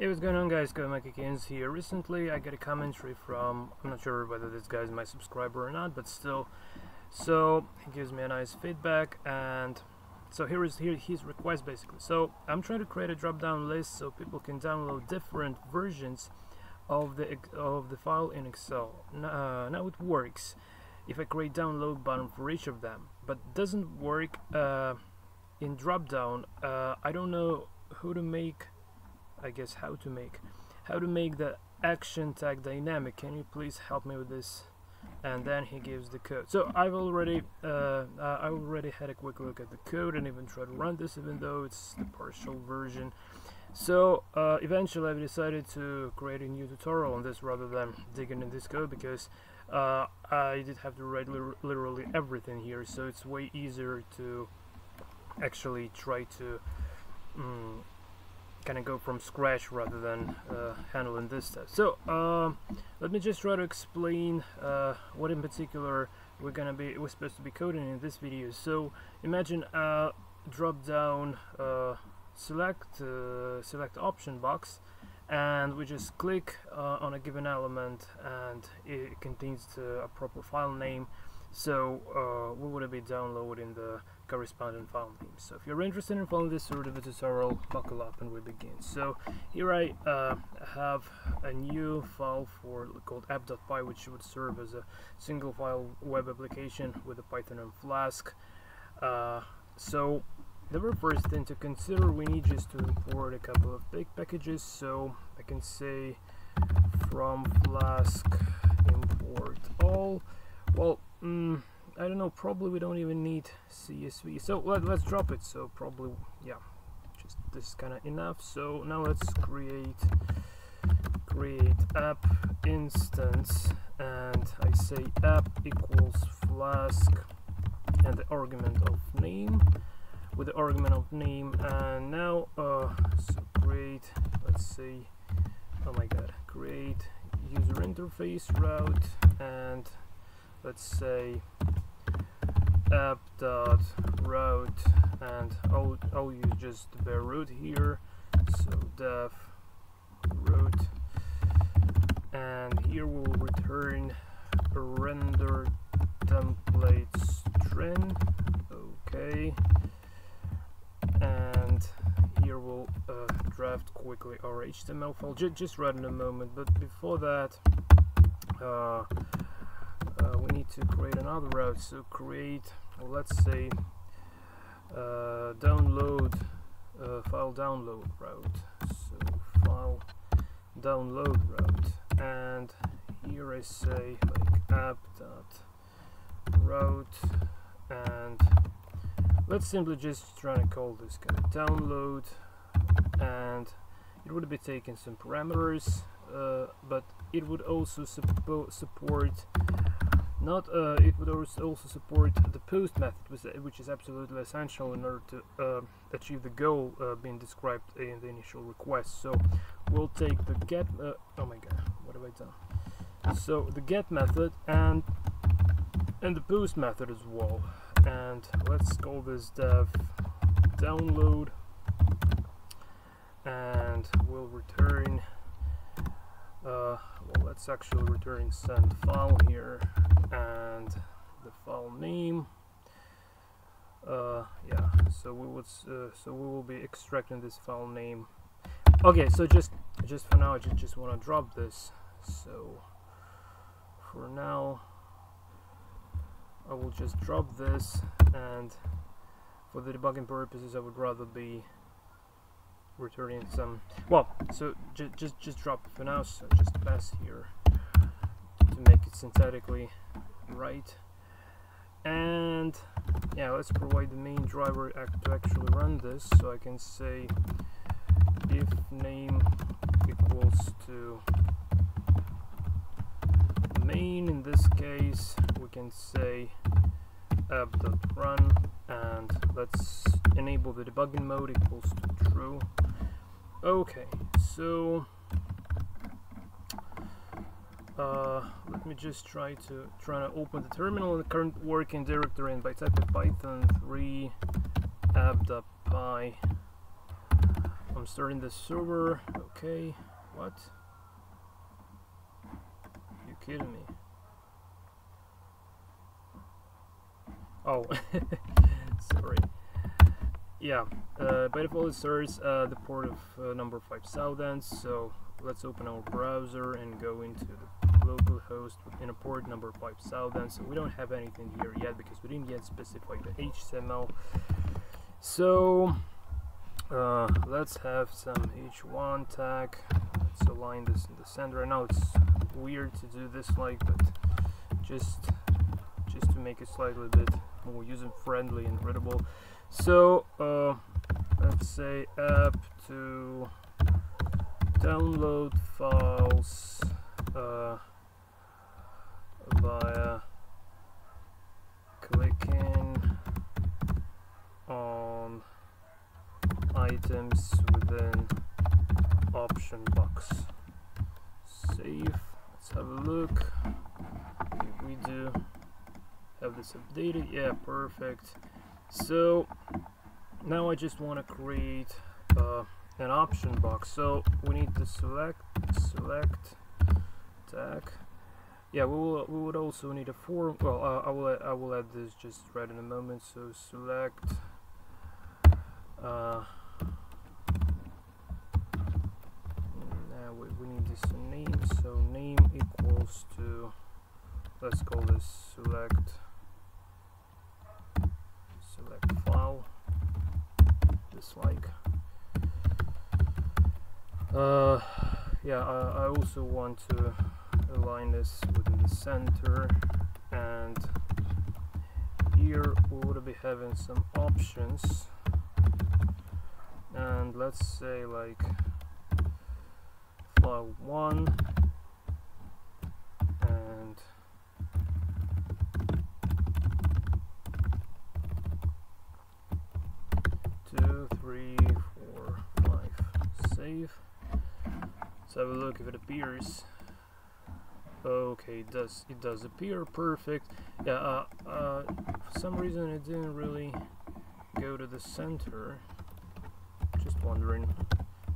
Hey, what's going on guys, King's here. Recently I got a commentary from, I'm not sure whether this guy's my subscriber or not, but still. So, he gives me a nice feedback and so here is here his request basically. So, I'm trying to create a drop-down list so people can download different versions of the of the file in Excel. Uh, now it works if I create download button for each of them, but doesn't work uh, in drop-down. Uh, I don't know who to make I guess how to make how to make the action tag dynamic. Can you please help me with this? And then he gives the code. So I've already uh, uh, I already had a quick look at the code and even tried to run this even though it's the partial version. So uh, eventually I've decided to create a new tutorial on this rather than digging in this code because uh, I did have to write li literally everything here. So it's way easier to actually try to um, kind of go from scratch rather than uh, handling this stuff. So uh, let me just try to explain uh, what in particular we're gonna be we're supposed to be coding in this video. So imagine a drop down uh, select uh, select option box and we just click uh, on a given element and it contains a proper file name so uh, we would be downloading the corresponding file name. So if you're interested in following this sort of tutorial, buckle up and we begin. So here I uh, have a new file for called app.py which would serve as a single file web application with a Python and Flask. Uh, so the very first thing to consider we need just to import a couple of big packages so I can say from Flask import all well mm, I don't know probably we don't even need CSV so let, let's drop it. So probably yeah just this is kind of enough. So now let's create create app instance. And I say app equals flask and the argument of name with the argument of name. And now uh, so create let's say oh my god create user interface route. And let's say app dot route and I'll, I'll use just bare root here. So def root. And here we'll return render template string. Okay. And here we'll uh, draft quickly our HTML file. J just right in a moment but before that uh, uh, to create another route. So create well, let's say uh, download uh, file download route. So file download route. And here I say like app dot route. And let's simply just try to call this of download. And it would be taking some parameters uh, but it would also suppo support not uh, it would also support the post method, which is absolutely essential in order to uh, achieve the goal uh, being described in the initial request. So we'll take the get. Uh, oh my god, what have I done? So the get method and and the post method as well. And let's call this def download, and we'll return. Well, let's actually return send file here and the file name. Uh, yeah so we would uh, so we will be extracting this file name. Okay so just just for now I just, just want to drop this. So for now I will just drop this and for the debugging purposes I would rather be returning some well so ju just just drop for now so just pass here to make it synthetically right. And yeah let's provide the main driver act to actually run this so I can say if name equals to main in this case we can say app.run and let's enable the debugging mode equals to true okay so uh, let me just try to try to open the terminal in the current working directory and by typing python 3 app.py I'm starting the server. Okay, what? You kidding me? Oh, sorry. Yeah, uh, by default it serves uh, the port of uh, number 5000, so let's open our browser and go into the local host in a port number 5000. So we don't have anything here yet because we didn't yet specify the HTML. So uh, let's have some h1 tag. Let's align this in the center. I know it's weird to do this like, but just just to make it slightly bit more user friendly and readable. So uh, let's say app to download files uh, via clicking on items within option box. Save. Let's have a look. If we do have this updated, yeah, perfect. So now I just want to create uh, an option box. So we need to select select tag. Yeah, we will. We would also need a form. Well, uh, I will. I will add this just right in a moment. So select. Uh, now we, we need this name. So name equals to. Let's call this select select file dislike uh, yeah I, I also want to align this within the center and here we would be having some options. And let's say like file 1 save. Let's have a look if it appears. Okay, it does. It does appear perfect. Yeah. Uh, uh, for some reason, it didn't really go to the center. Just wondering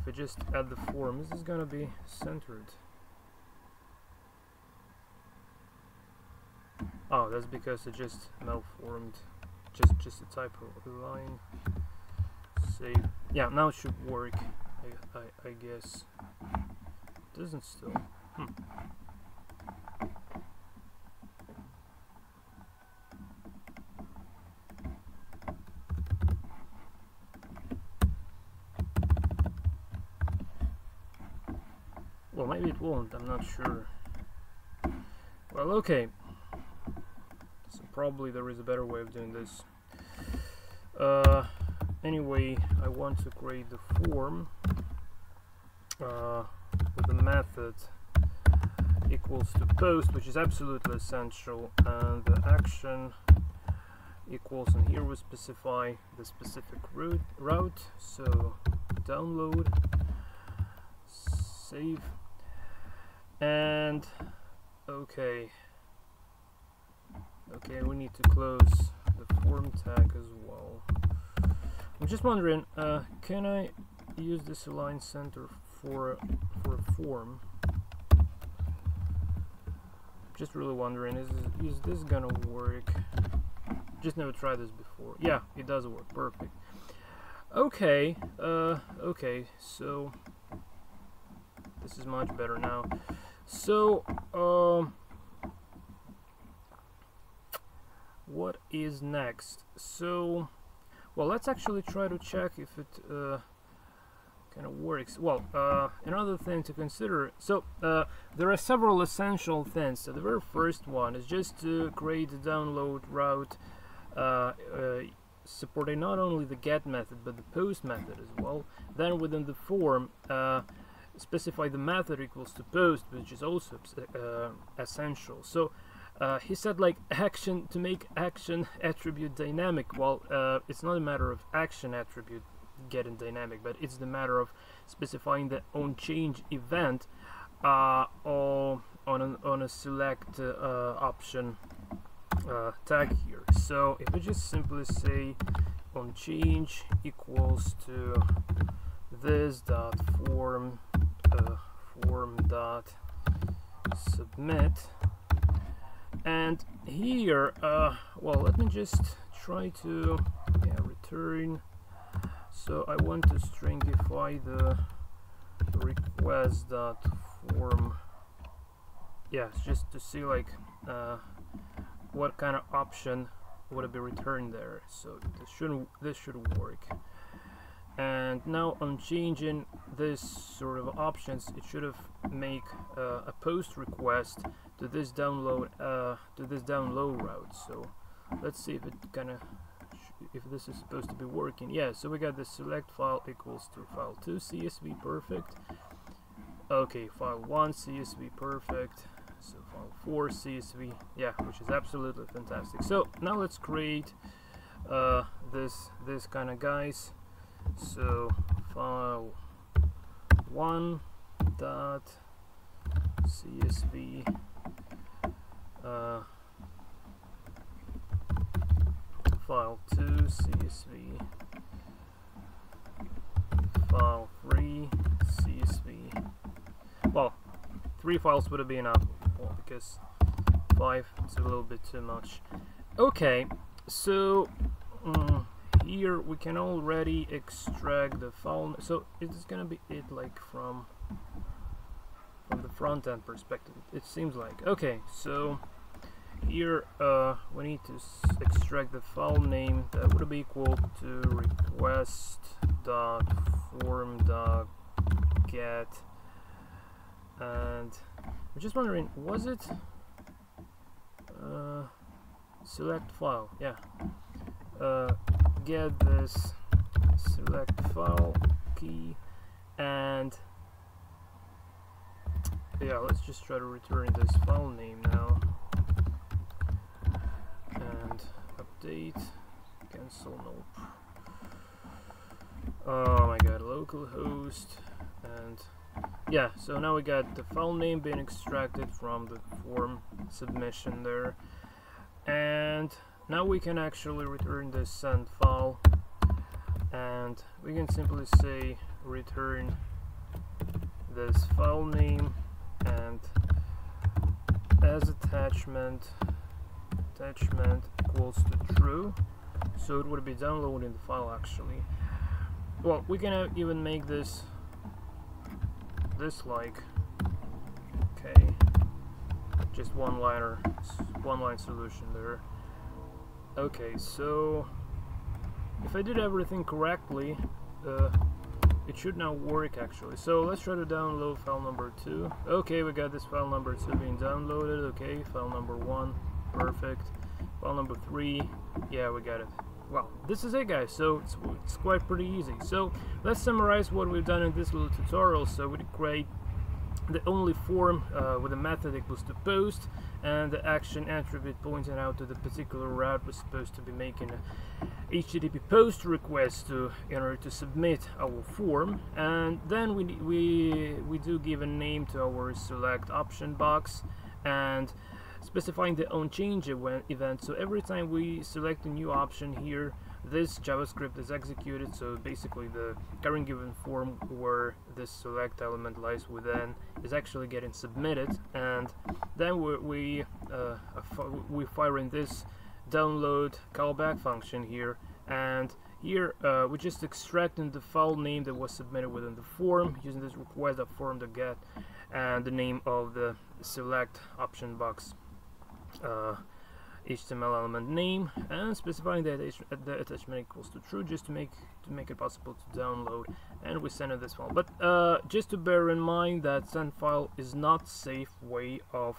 if I just add the form, is this gonna be centered? Oh, that's because it just malformed. Just, just a typo line. Save. Yeah, now it should work. I, I, I guess. Doesn't still. Hmm. Well, maybe it won't, I'm not sure. Well, okay. So probably there is a better way of doing this. Uh, anyway, I want to create the form uh, with the method equals to post, which is absolutely essential, and the action equals, and here we specify the specific route, route so download, save, and okay, okay, we need to close the form tag as well. I'm just wondering, uh, can I use this align center for for a form? Just really wondering, is is this gonna work? Just never tried this before. Yeah, it does work. Perfect. Okay. Uh. Okay. So this is much better now. So um. what is next? So well, let's actually try to check if it uh, kind of works. Well, uh, another thing to consider. So uh, there are several essential things. So the very first one is just to create a download route uh, uh, supporting not only the get method but the post method as well. Then within the form, uh, specify the method equals to post, which is also essential. So uh, he said like action to make action attribute dynamic well uh, it's not a matter of action attribute getting dynamic but it's the matter of specifying the on change event uh, or on, an, on a select uh, option uh, tag here. So if we just simply say on change equals to this dot form uh, form dot submit and here uh, well let me just try to yeah, return. So I want to stringify the request dot form. Yeah just to see like uh, what kind of option would be returned there. So this should this should work. And now I'm changing this sort of options it should have make uh, a post request to this download uh, to this download route. So let's see if it kind of if this is supposed to be working. Yeah so we got the select file equals to file 2 CSV perfect. Okay file 1 CSV perfect. So file 4 CSV yeah which is absolutely fantastic. So now let's create uh, this this kind of guys. So file 1 dot CSV uh, file 2 CSV file 3 CSV well three files would have been enough well, because five is a little bit too much. Okay so um, here we can already extract the file so it's gonna be it like from from the front end perspective? It seems like. Okay so here uh, we need to extract the file name. That would be equal to request dot form dot get. And I'm just wondering was it uh, select file? Yeah. Uh, get this select file key and yeah let's just try to return this file name now. And update cancel nope. Oh my god localhost and yeah so now we got the file name being extracted from the form submission there. And now we can actually return this send file and we can simply say return this file name and as attachment attachment equals to true. So it would be downloading the file actually. Well we can even make this this like okay just one liner one line solution there okay so if I did everything correctly uh, it should now work actually. So let's try to download file number two. Okay we got this file number two being downloaded. Okay file number one perfect. File number three yeah we got it. Well this is it guys so it's, it's quite pretty easy. So let's summarize what we've done in this little tutorial. So we create the only form uh, with a method equals to post and the action attribute pointing out to the particular route we're supposed to be making a HTTP post request to in order to submit our form. And then we we we do give a name to our select option box and specifying the on change event. So every time we select a new option here this JavaScript is executed so basically the current given form where this select element lies within is actually getting submitted and then we we, uh, we fire in this download callback function here and here uh, we're just extracting the file name that was submitted within the form using this request form to get and the name of the select option box uh, HTML element name and specifying that the attachment equals to true just to make to make it possible to download and we send it this file. But uh, just to bear in mind that send file is not safe way of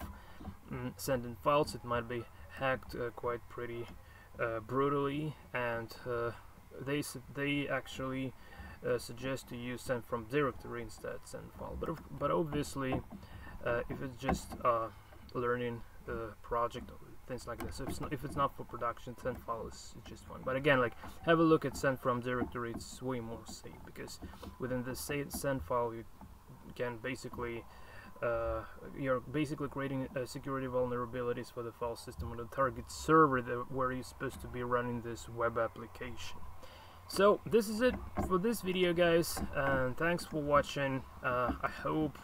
mm, sending files. It might be hacked uh, quite pretty uh, brutally and uh, they they actually uh, suggest to use send from directory instead send file. But but obviously uh, if it's just learning project things like this. If it's not, if it's not for production, send file is just fine. But again, like have a look at send from directory. It's way more safe because within the send file you can basically uh, you're basically creating uh, security vulnerabilities for the file system on the target server that, where you're supposed to be running this web application. so this is it for this video guys and thanks for watching uh, I hope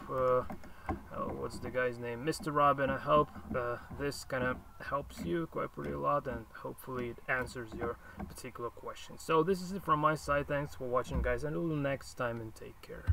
uh, what's the guy's name? Mr. Robin I hope uh, this kind of helps you quite pretty a lot and hopefully it answers your particular question. So this is it from my side. Thanks for watching guys and until next time and take care